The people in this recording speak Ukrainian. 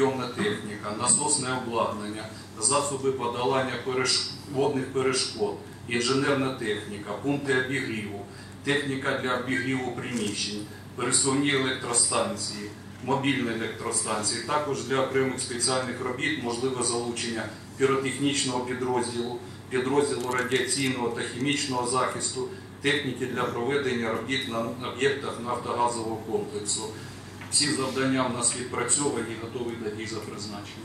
підйомна техніка, насосне обладнання, засоби подолання водних перешкод, інженерна техніка, пункти обігріву, техніка для обігріву приміщень, пересувні електростанції, мобільні електростанції. Також для окремих спеціальних робіт можливе залучення піротехнічного підрозділу, підрозділу радіаційного та хімічного захисту, техніки для проведення робіт на об'єктах нафтогазового комплексу. Всі завдання в нас відпрацьовані, готові до дій за призначенням.